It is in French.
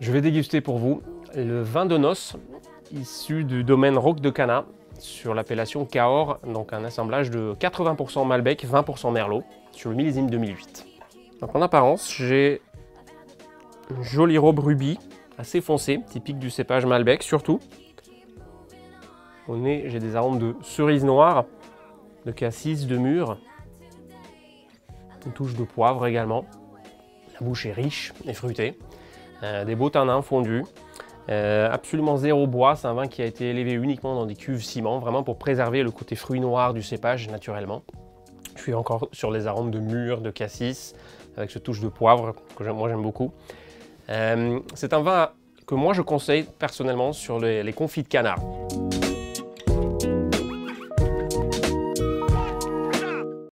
Je vais déguster pour vous le vin de noces issu du domaine Roque de Cana sur l'appellation Cahors, donc un assemblage de 80% Malbec, 20% Merlot sur le millésime 2008. En apparence, j'ai une jolie robe rubis assez foncée, typique du cépage Malbec surtout. Au nez, j'ai des arômes de cerise noire, de cassis, de mûre, une touche de poivre également. La bouche est riche et fruitée. Euh, des beaux tanins fondus. Euh, absolument zéro bois, c'est un vin qui a été élevé uniquement dans des cuves ciment, vraiment pour préserver le côté fruit noir du cépage naturellement. Je suis encore sur les arômes de mûre, de cassis, avec ce touche de poivre que moi j'aime beaucoup. Euh, c'est un vin que moi je conseille personnellement sur les confits de canard.